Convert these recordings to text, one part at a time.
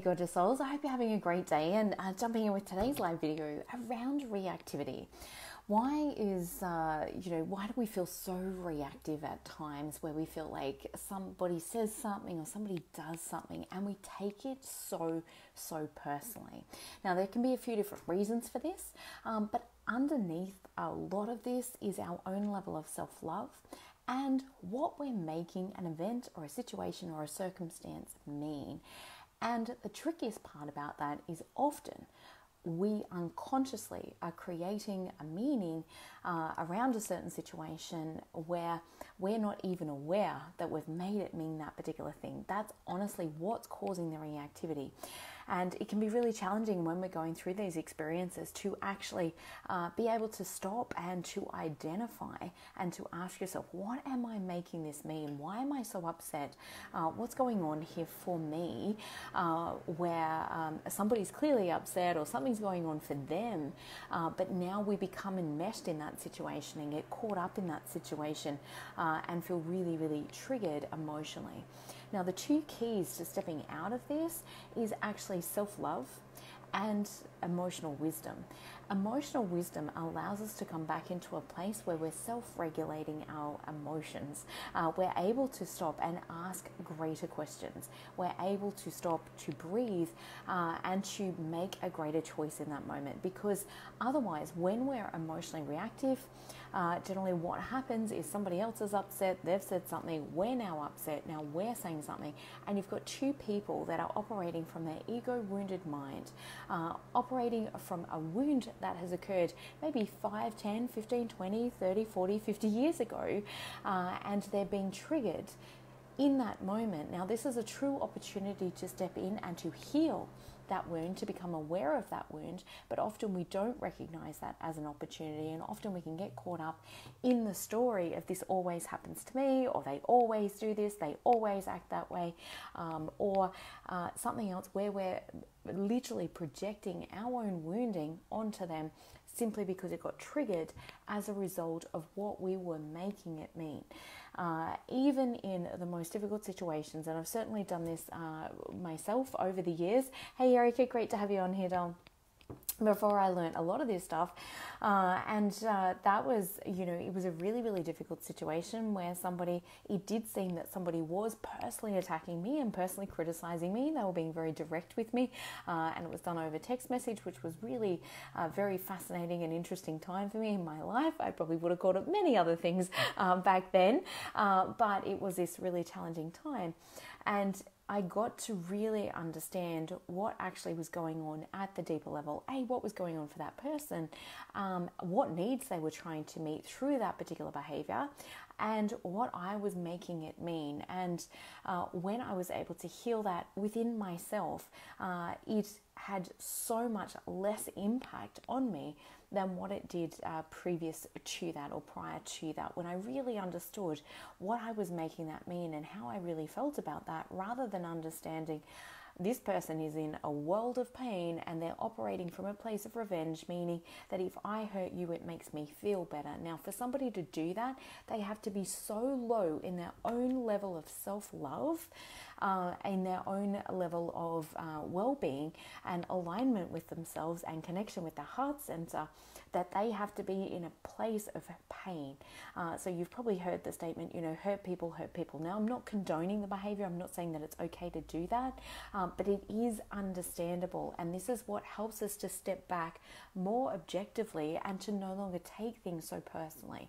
Gorgeous souls. I hope you're having a great day and uh, jumping in with today's live video around reactivity. Why is, uh, you know, why do we feel so reactive at times where we feel like somebody says something or somebody does something and we take it so, so personally? Now, there can be a few different reasons for this, um, but underneath a lot of this is our own level of self love and what we're making an event or a situation or a circumstance mean. And the trickiest part about that is often we unconsciously are creating a meaning uh, around a certain situation where we're not even aware that we've made it mean that particular thing. That's honestly what's causing the reactivity. And it can be really challenging when we're going through these experiences to actually uh, be able to stop and to identify and to ask yourself, what am I making this mean? Why am I so upset? Uh, what's going on here for me uh, where um, somebody's clearly upset or something's going on for them, uh, but now we become enmeshed in that situation and get caught up in that situation uh, and feel really, really triggered emotionally. Now, the two keys to stepping out of this is actually self love and emotional wisdom. Emotional wisdom allows us to come back into a place where we're self regulating our emotions. Uh, we're able to stop and ask greater questions. We're able to stop to breathe uh, and to make a greater choice in that moment because otherwise, when we're emotionally reactive, uh, generally what happens is somebody else is upset, they've said something, we're now upset, now we're saying something, and you've got two people that are operating from their ego wounded mind, uh, operating from a wound that has occurred maybe 5, 10, 15, 20, 30, 40, 50 years ago, uh, and they're being triggered in that moment. Now, this is a true opportunity to step in and to heal that wound, to become aware of that wound, but often we don't recognize that as an opportunity, and often we can get caught up in the story of this always happens to me, or they always do this, they always act that way, um, or uh, something else where we're literally projecting our own wounding onto them simply because it got triggered as a result of what we were making it mean uh, even in the most difficult situations. And I've certainly done this uh, myself over the years. Hey, Erica, great to have you on here, Dom before I learned a lot of this stuff. Uh, and uh, that was, you know, it was a really, really difficult situation where somebody, it did seem that somebody was personally attacking me and personally criticizing me. They were being very direct with me. Uh, and it was done over text message, which was really a very fascinating and interesting time for me in my life. I probably would have called it many other things um, back then. Uh, but it was this really challenging time. And I got to really understand what actually was going on at the deeper level. A, what was going on for that person, um, what needs they were trying to meet through that particular behavior, and what I was making it mean. And uh, when I was able to heal that within myself, uh, it had so much less impact on me than what it did uh, previous to that or prior to that when I really understood what I was making that mean and how I really felt about that rather than understanding this person is in a world of pain and they're operating from a place of revenge, meaning that if I hurt you, it makes me feel better. Now, for somebody to do that, they have to be so low in their own level of self love, uh, in their own level of uh, well being and alignment with themselves and connection with their heart center that they have to be in a place of pain. Uh, so, you've probably heard the statement, you know, hurt people, hurt people. Now, I'm not condoning the behavior, I'm not saying that it's okay to do that. Um, but it is understandable. And this is what helps us to step back more objectively and to no longer take things so personally.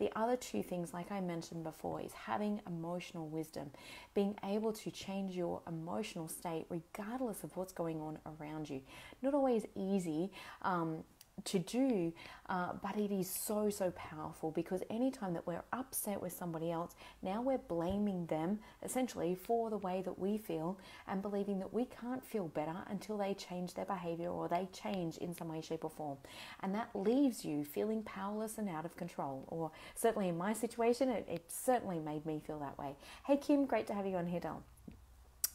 The other two things, like I mentioned before, is having emotional wisdom, being able to change your emotional state regardless of what's going on around you. Not always easy. Um, to do, uh, but it is so, so powerful because anytime that we're upset with somebody else, now we're blaming them essentially for the way that we feel and believing that we can't feel better until they change their behavior or they change in some way, shape, or form. And that leaves you feeling powerless and out of control. Or certainly in my situation, it, it certainly made me feel that way. Hey, Kim, great to have you on here, Dom.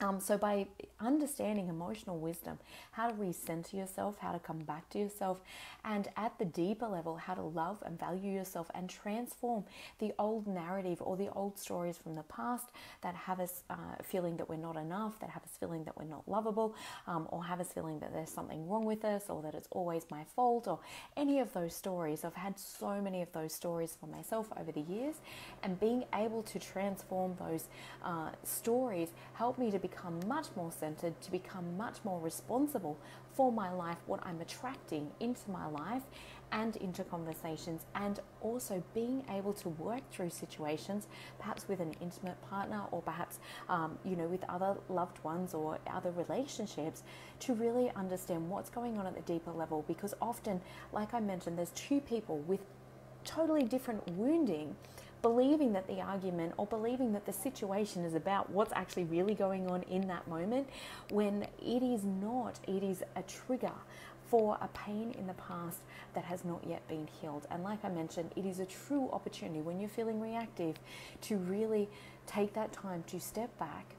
Um, so, by understanding emotional wisdom, how to recenter yourself, how to come back to yourself, and at the deeper level, how to love and value yourself and transform the old narrative or the old stories from the past that have us uh, feeling that we're not enough, that have us feeling that we're not lovable, um, or have us feeling that there's something wrong with us, or that it's always my fault, or any of those stories. I've had so many of those stories for myself over the years, and being able to transform those uh, stories helped me to become much more centered, to become much more responsible for my life, what I'm attracting into my life and into conversations, and also being able to work through situations, perhaps with an intimate partner or perhaps, um, you know, with other loved ones or other relationships, to really understand what's going on at the deeper level. Because often, like I mentioned, there's two people with totally different wounding believing that the argument or believing that the situation is about what's actually really going on in that moment when it is not. It is a trigger for a pain in the past that has not yet been healed. And like I mentioned, it is a true opportunity when you're feeling reactive to really take that time to step back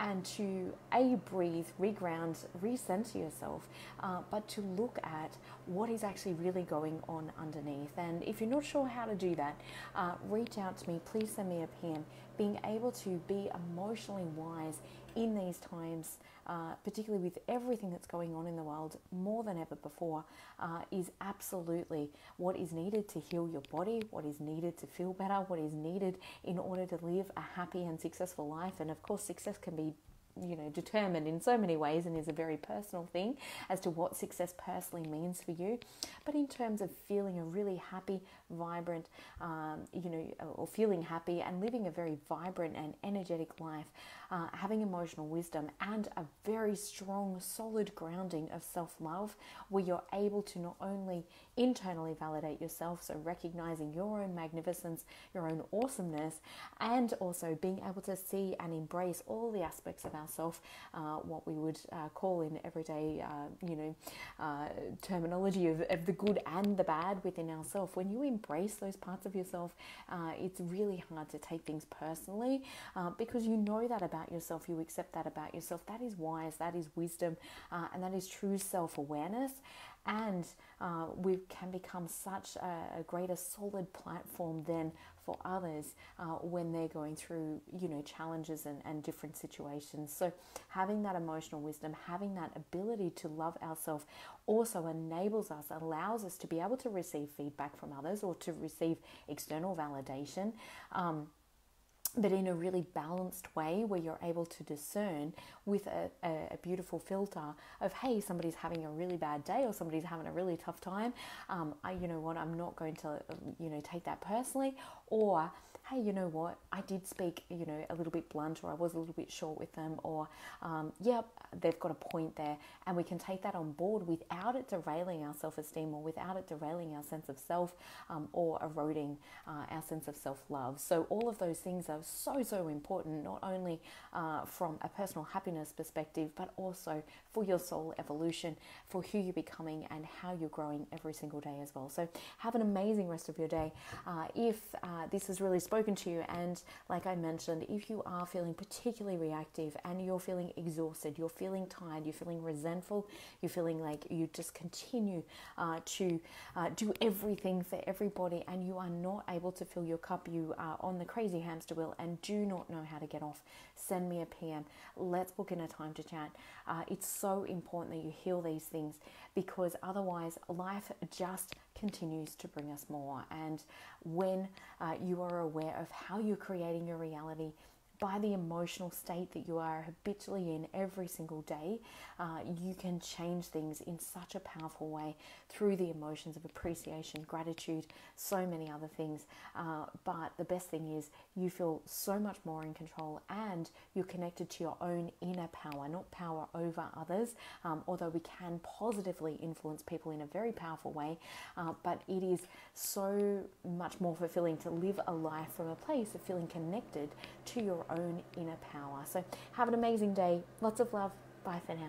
and to a breathe, reground, recenter yourself, uh, but to look at what is actually really going on underneath. And if you're not sure how to do that, uh, reach out to me. Please send me a PM. Being able to be emotionally wise in these times, uh, particularly with everything that's going on in the world more than ever before, uh, is absolutely what is needed to heal your body, what is needed to feel better, what is needed in order to live a happy and successful life. And of course, success can be you know determined in so many ways and is a very personal thing as to what success personally means for you but in terms of feeling a really happy vibrant um, you know or feeling happy and living a very vibrant and energetic life uh, having emotional wisdom and a very strong solid grounding of self-love where you're able to not only internally validate yourself so recognizing your own magnificence your own awesomeness and also being able to see and embrace all the aspects of ourself, uh, what we would uh, call in everyday, uh, you know, uh, terminology of, of, the good and the bad within ourselves. When you embrace those parts of yourself, uh, it's really hard to take things personally because you know that about yourself, you accept that about yourself. That is wise, that is wisdom, and that is true self awareness and uh, we can become such a, a, greater solid platform then for others uh, when they're going through, you know, challenges and, and different situations. So having that emotional wisdom, having that ability to love ourselves also enables us, allows us to be able to receive feedback from others or to receive external validation. Um, but in a really balanced way where you're able to discern with a, a, a, beautiful filter of hey somebody's having a really bad day or somebody's having a really tough time. Um, I, you know what i'm not going to um, you know take that personally. Or hey, you know what, I did speak, you know, a little bit blunt or I was a little bit short with them, or um, yep, they've got a point there. And we can take that on board without it derailing our self esteem or without it derailing our sense of self um, or eroding uh, our sense of self love. So, all of those things are so, so important, not only uh, from a personal happiness perspective, but also for your soul evolution, for who you're becoming and how you're growing every single day as well. So, have an amazing rest of your day. Uh, if uh, this has really spoken to you, and like I mentioned, if you are feeling particularly reactive and you're feeling exhausted, you're feeling tired, you're feeling resentful, you're feeling like you just continue uh, to uh, do everything for everybody, and you are not able to fill your cup, you are on the crazy hamster wheel and do not know how to get off, send me a PM. Let's book in a time to chat. Uh, it's so important that you heal these things because otherwise, life just continues to bring us more. And when uh, you are aware of how you're creating your reality, by the emotional state that you are habitually in every single day, uh, you can change things in such a powerful way through the emotions of appreciation, gratitude, so many other things. Uh, but the best thing is you feel so much more in control and you're connected to your own inner power, not power over others, um, although we can positively influence people in a very powerful way. Uh, but it is so much more fulfilling to live a life from a place of feeling connected to your own inner power. So have an amazing day. Lots of love. Bye for now.